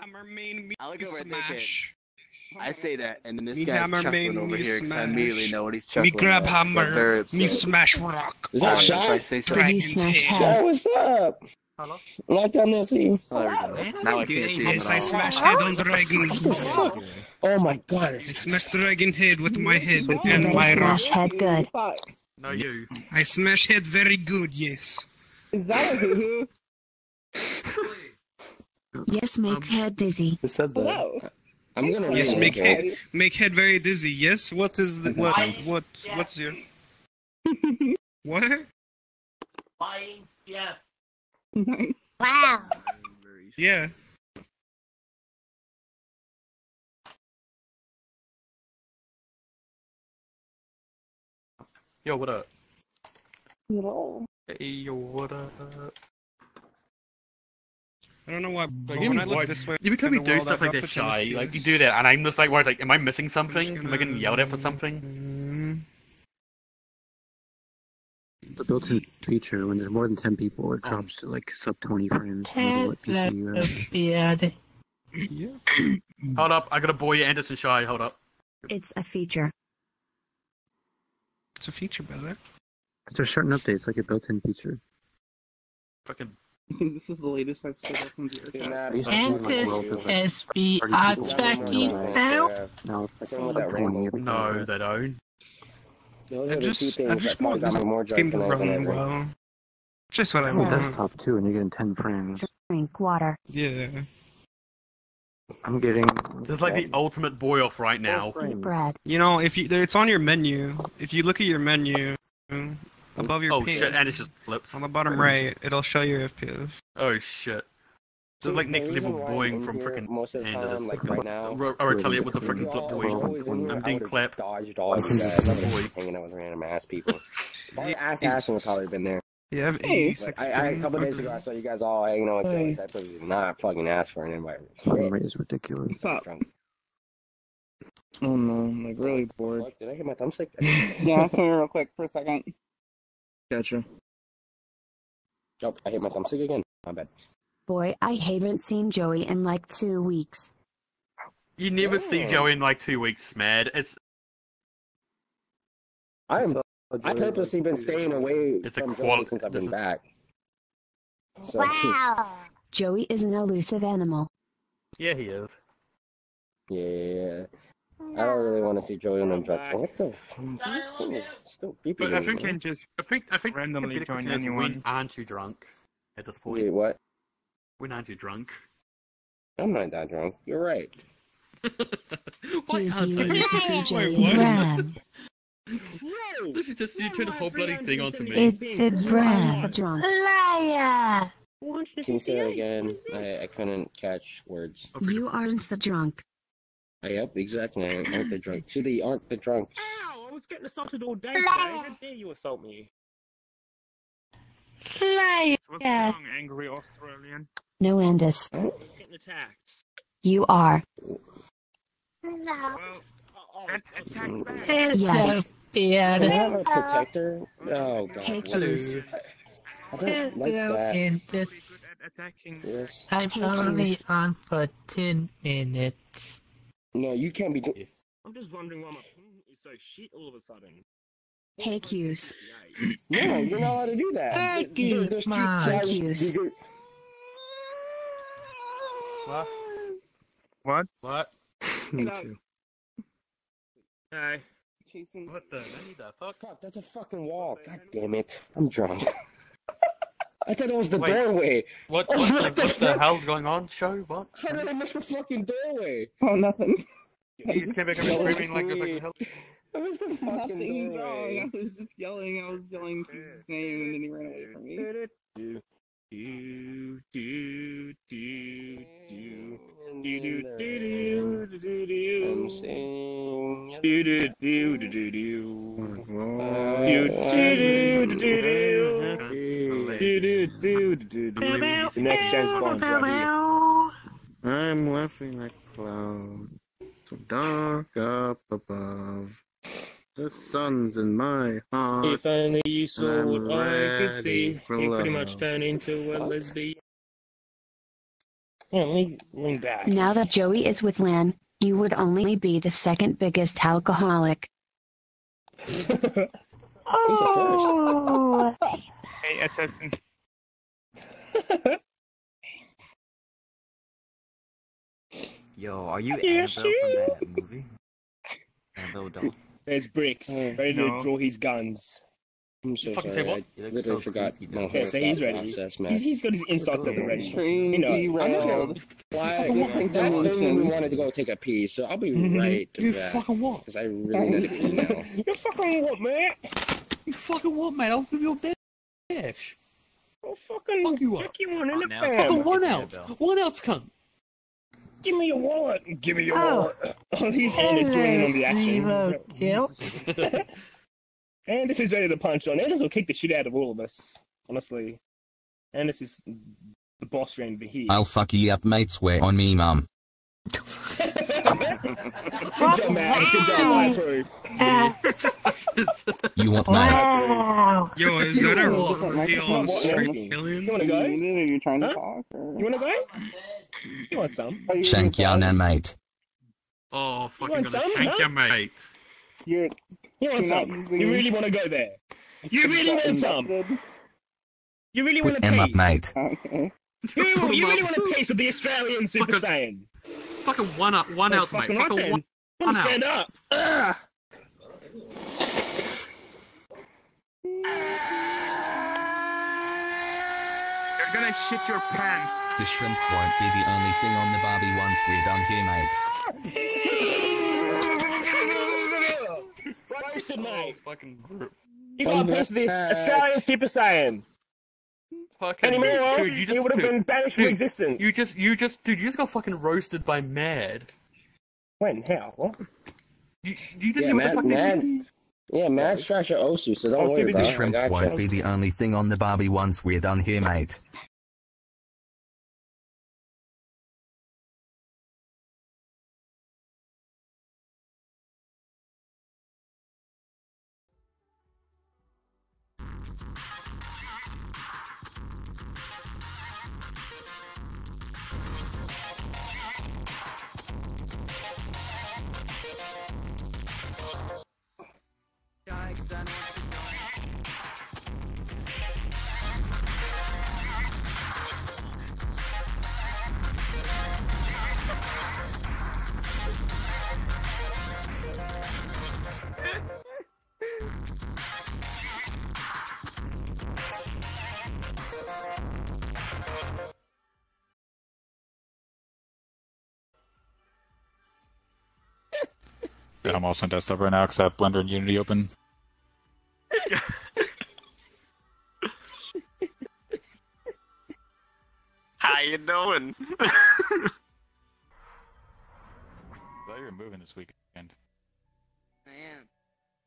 Hammer main me I look over at this kid. smash. I say that, and then this Me guy's hammer chuckling main, over here because I smash. immediately know what he's Me chuckling grab at. Hammer. Me smash rock. Is that Alright, shot? I say so. Did Dragon's head. head? Yo, what's up? Hello? Long time no see. Oh, there we go. Now I can't see Yes, I all. smash head on dragon. What the fuck? Oh my god, I smash dragon head with my head And and they my rock. smash head good. No, you. I smash head very good. Yes. Is that a hoo Yes, make um, head dizzy. Who said that? Hello. I'm gonna Yes, make it. head make head very dizzy. Yes. What is the what what what's your what? Nice. Wow. Yeah. Yo, what up? Little. Hey, yo, what up? I don't know why. But Like, when I even look like- this way, Every time you in the do world, stuff like this, Shai, like you do that, and I'm just like, worried, like, am I missing I'm something? Am I getting yelled at for something? The built-in feature when there's more than ten people, it drops to like sub twenty frames. no what PC you have. Yeah. Hold up, I got a boy Anderson shy. Hold up. It's a feature. It's a feature, brother. brother. 'Cause There's certain updates like a built-in feature. Fucking. this is the latest I've seen from the Dude, air. nah, I used to do like world of like SB 30 are people. tracking now. Now it's like Something that 20 No, they don't. Those I are the two just, things I that just want got this more game drunk to than run well. Just what I It's on want. desktop too, and you're getting ten frames. Drink water. Yeah. I'm getting. This is like the ultimate boil off right now. Bread. You know, if you, it's on your menu. If you look at your menu above your Oh ping, shit, and it's just flips. on the bottom right, it'll show your FPS. Oh shit. This is like next level why boying from freaking most of the Canada. time, like right now. Or, or tell you with the freaking flip I boy. was always in here, I'm I being would've clapped. Dodged all of you guys. I would've been hanging out with random ass people. Probably ass Ashton would probably been there. You have Hey. 86 Like, I, I, a couple days ago, I saw you guys all hanging out with Hey. Jones. I probably did not fucking ask for an invite. Frame rate is ridiculous. What's up? Drunk. Oh no, I'm like really bored. Did I hit my thumbstick? Yeah, come here real quick for a second. Gotcha. Oh, I hit my thumbstick again. My bad. Boy, I haven't seen Joey in like two weeks. You never see hmm. Joey in like two weeks, Mad. It's I am. I purposely been staying away It's a from quali- Joey since I've been is- back. So, Wow. Joey is an elusive animal. yeah, he is. yeah. I don't really want to see Joey and I'm drunk. What the? F- this thing is still beeping. But I at me, think man. just I think I think randomly the join anyone. When aren't you drunk? At this point, Wait, what? when aren't you drunk? I'm not that drunk. You're right. Why He's aren't you you? need Wait, Joey what? Brad. This is just you turn the whole bloody thing onto me. It's a You are the brand. drunk. Liar! Can you say that again? I, I couldn't catch words. You aren't the drunk. Uh, yep, exactly. Aren't the drunk. To the aren't the drunk. Ow! I was getting assaulted all day today. How dare you assault me? Liar! So what's Yeah. wrong, angry Australian? No Andis. I getting attacked. You are. No. Well, a- attack back. Yes. a beard. Can I have a protector? Oh god. Hey, What Q's. is- I don't like that. In this. Yes. I'm Hey, only Q's. on for 10 minutes. No, you can't be doing. I'm just wondering why my ping is so shit all of a sudden. Hey, Q's. No, you're not allowed to do that. Thank There- you, there's two Q's. What? What? What? Me too. Hey. Chasing. What the? What the fuck? Fuck, that's a fucking wall. God damn it. I'm drunk. I thought it was the Wait. doorway. What? Oh, What, what the, the what the fuck? hell's going on? Show what? How did I miss the fucking doorway? Oh, nothing. You just came back and screaming like there's like hell. I missed the fucking Nothing's wrong. I was just yelling. I was yelling his name, and then he ran away from me. Do, do, do, do, do. Do, do, do, do, do, do, do. I'm saying. Do, do, do, do, do, do. Do, do, do, do, It's the next SpongeBob here. I'm laughing like a cloud. So dark up above. The sun's in my heart. If only you saw what I could see, he pretty much turned into a lesbian. Yeah, lean, lean back. Now that Joey is with Lan, you would only be the second biggest alcoholic. Oh. Hey, assassin. Yo, are you Yeah, Annabelle sure. from that movie? Annabelle doll. There's bricks. Oh, ready no. to draw his guns. I'm so Fucking sorry. say what? I literally so forgot creepy, my Yeah, so he's thought ready. process. He's, he's got his insights at the ready. Extreme You know, derailed. Why? Fucking I what? definitely wanted to go take a pee, so I'll be Mhm. right You back. fucking what? Because I really need to pee now. You fucking what, man? You fucking what, mate? I'll give you a bitch. Oh, fucking Fuck you up. Fuck you on in the now fam. Fucking one ounce. One ounce, cunt. Give me your wallet. Give me your Oh. wallet. Oh, he's Anders joining on the Hello, action. Yep. Anders is ready to punch on. Anders will kick the shit out of all of us, honestly. Anders is the boss around here. I'll fuck you up, mate. Swear on me, mum. Good job, man. Good job. I approve. You want mate? Wow. Yo, is that a real microphone. straight alien? You wanna go? Are you trying to Huh? talk? Or... You wanna go? You want some? You Shank ya, inside? mate. Oh, fucking gonna some, shank huh? your mate. You're, You want some? using- You really want to go there? You really want some? You really want Put a him up, mate. Okay. You, really- you really want a piece of the Australian Super Fucking- Saiyan? Fucking one up, one Oh, ounce, mate. fucking right one, Come stand up. Ah! You're gonna shit your pants. The shrimp won't be the only thing on the Barbie once we're done here, mate. Roasted, mate. Fucking group. You got a piece of this Australian Super Saiyan. Fucking Any more? dude, you just he would have dude, been banished from existence. You just, you just, dude, you just got fucking roasted by Mad. When? How? What? You, you didn't Yeah, know what the Matt, fuck Matt, they yeah, Matt's trash at Osu, so don't Oh, see, worry the about The it. I shrimp won't be the only thing on the Barbie once we're done here, mate. I'm also on desktop right now because I have Blender and Unity open. How you doing? I thought you were moving this weekend. I am.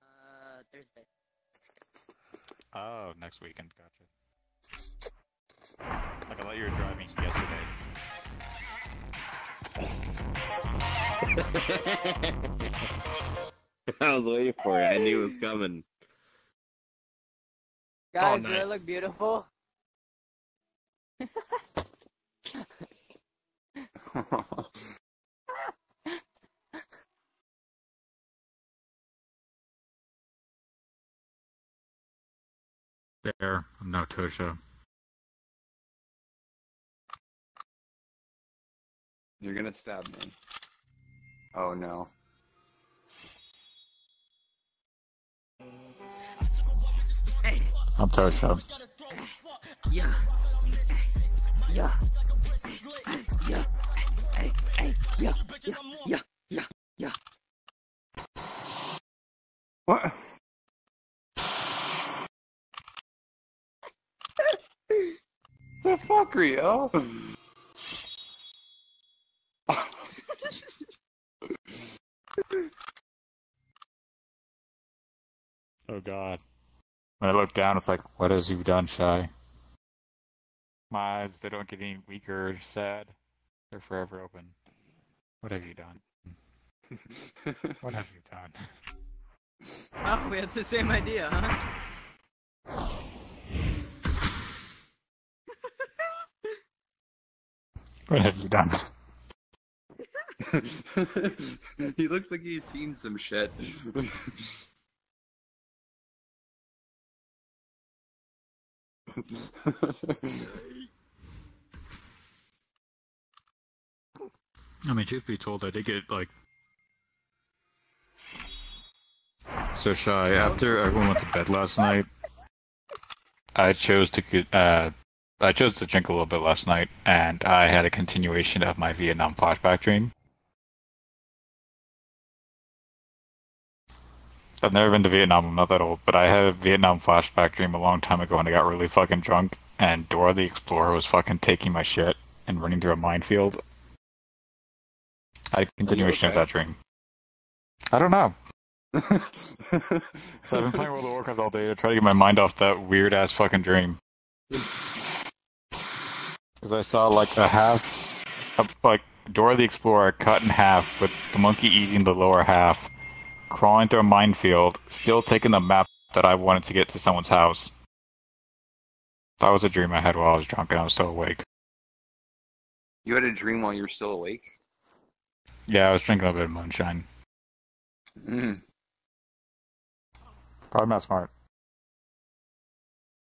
Uh, Thursday. Oh, next weekend. Gotcha. Like I thought you were driving yesterday. I was waiting for it. I knew it was coming. Guys, Oh, do I look beautiful? There, no Tosha. You're gonna stab me. Oh no. Hey, I'm Tosha. yeah. Yeah. Yeah. Hey, hey, yeah, yeah, yeah, yeah, yeah. What? the fuck, Rio? Oh god. When I look down, it's like, what has you done, Shai? My eyes, they don't get any weaker or sad. They're forever open. What have you done? what have you done? Oh, we have the same idea, huh? What have you done? he looks like he's seen some shit. I mean, truth be told, I did get like. So shy. After everyone went to bed last night, I chose to. Uh, I chose to drink a little bit last night, and I had a continuation of my Vietnam flashback dream. I've never been to Vietnam. I'm not that old, but I had a Vietnam flashback dream a long time ago, and I got really fucking drunk. And Dora the Explorer was fucking taking my shit and running through a minefield. I had a continuation of okay? that dream. I don't know. so I've been playing World of Warcraft all day to try to get my mind off that weird ass fucking dream. Because I saw like a half, of, like Dora the Explorer cut in half, with the monkey eating the lower half, crawling through a minefield, still taking the map that I wanted to get to someone's house. That was a dream I had while I was drunk and I was still awake. You had a dream while you were still awake? Yeah, I was drinking a bit of moonshine. Mm. Probably not smart.